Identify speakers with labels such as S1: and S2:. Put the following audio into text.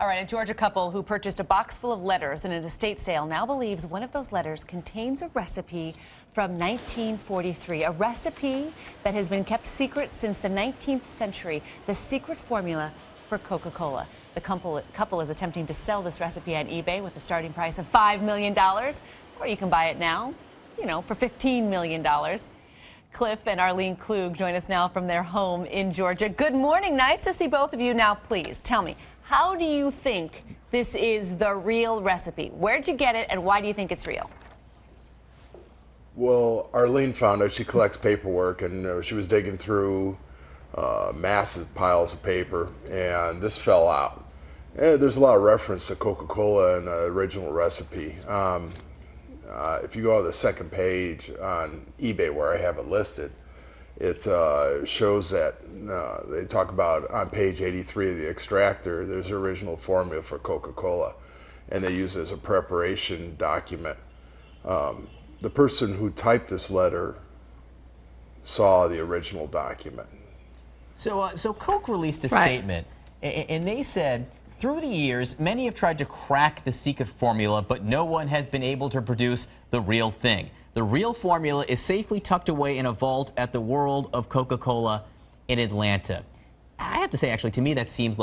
S1: All right, a Georgia couple who purchased a box full of letters in an estate sale now believes one of those letters contains a recipe from 1943, a recipe that has been kept secret since the 19th century, the secret formula for Coca Cola. The couple, couple is attempting to sell this recipe on eBay with a starting price of $5 million, or you can buy it now, you know, for $15 million. Cliff and Arlene Klug join us now from their home in Georgia. Good morning. Nice to see both of you. Now, please tell me, how do you think this is the real recipe? Where'd you get it and why do you think it's real?
S2: Well, Arlene found out she collects paperwork and she was digging through uh, massive piles of paper and this fell out. And there's a lot of reference to Coca-Cola in the original recipe. Um, uh, if you go to the second page on eBay where I have it listed, it uh, shows that uh, they talk about on page 83 of the extractor, there's the original formula for Coca-Cola, and they use it as a preparation document. Um, the person who typed this letter saw the original document.
S3: So, uh, so Coke released a
S1: right.
S3: statement, and they said, through the years, many have tried to crack the secret formula, but no one has been able to produce the real thing. The real formula is safely tucked away in a vault at the World of Coca-Cola in Atlanta. I have to say, actually, to me, that seems like